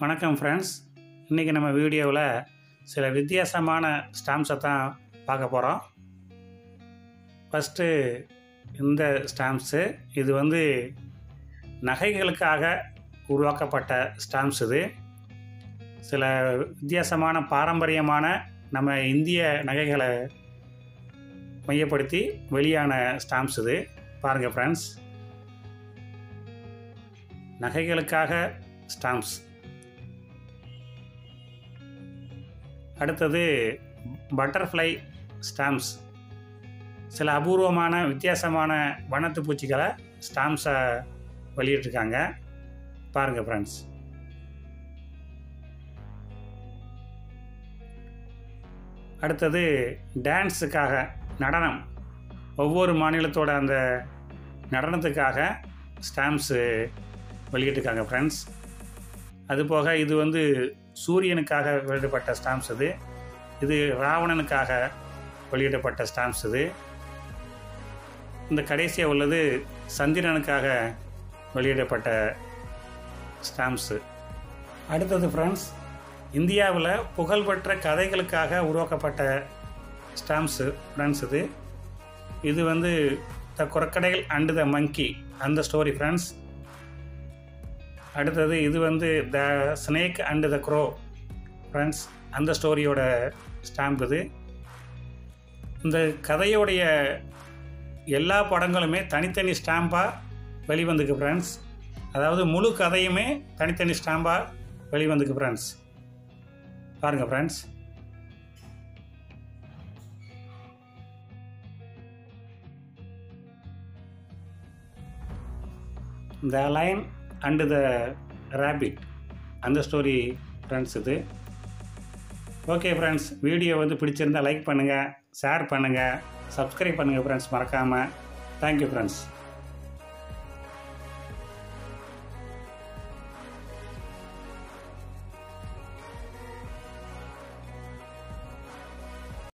வணக்கம் ஃப்ரெண்ட்ஸ் இன்றைக்கி நம்ம வீடியோவில் சில வித்தியாசமான ஸ்டாம்ப்ஸை தான் பார்க்க போகிறோம் ஃபஸ்ட்டு இந்த ஸ்டாம்ப்ஸு இது வந்து நகைகளுக்காக உருவாக்கப்பட்ட ஸ்டாம்ப்ஸ் இது. சில வித்தியாசமான பாரம்பரியமான நம்ம இந்திய நகைகளை மையப்படுத்தி வெளியான ஸ்டாம்ப்ஸ் இது. பாருங்கள் ஃப்ரெண்ட்ஸ் நகைகளுக்காக ஸ்டாம்ப்ஸ் அடுத்தது பட்டர்ஃப்ளை ஸ்டாம்ப்ஸ். சில அபூர்வமான வித்தியாசமான வனத்து பூச்சிகளை ஸ்டாம்ப்ஸை வெளியிட்ருக்காங்க பாருங்கள் ஃப்ரெண்ட்ஸ் அடுத்தது டான்ஸுக்காக நடனம். ஒவ்வொரு மாநிலத்தோட அந்த நடனத்துக்காக ஸ்டாம்ப்ஸு வெளியிட்டிருக்காங்க ஃப்ரெண்ட்ஸ் அதுபோக இது வந்து சூரியனுக்காக வெளியிடப்பட்ட ஸ்டாம்ப்ஸ் இது. இது ராவணனுக்காக வெளியிடப்பட்ட ஸ்டாம்ப்ஸ் இது. இந்த கடைசியாக உள்ளது சந்திரனுக்காக வெளியிடப்பட்ட ஸ்டாம்ப்ஸு அடுத்தது ஃப்ரெண்ட்ஸ் இந்தியாவில் புகழ்பெற்ற கதைகளுக்காக உருவாக்கப்பட்ட ஸ்டாம்ப்ஸு ஃப்ரெண்ட்ஸ் இது. இது வந்து த குரக்கடைகள் அண்டு த மங்கி அந்த ஸ்டோரி ஃப்ரெண்ட்ஸ் அடுத்தது இது வந்து the snake and the crow friends அந்த ஸ்டோரியோட ஸ்டாம்ப் இது. இந்த கதையோடைய எல்லா படங்களுமே தனித்தனி ஸ்டாம்பாக வெளிவந்துக்கு ஃப்ரெண்ட்ஸ் அதாவது முழு கதையுமே தனித்தனி ஸ்டாம்பாக வெளிவந்துக்கு ஃப்ரெண்ட்ஸ் பாருங்கள் friends the lion and the rabbit அந்த ஸ்டோரி ஃப்ரெண்ட்ஸ் இது. ஓகே ஃப்ரெண்ட்ஸ் வீடியோ வந்து பிடிச்சிருந்தா லைக் பண்ணுங்கள் ஷேர் பண்ணுங்கள் சப்ஸ்கிரைப் பண்ணுங்கள் ஃப்ரெண்ட்ஸ் மறக்காமல் தேங்க்யூ ஃப்ரெண்ட்ஸ்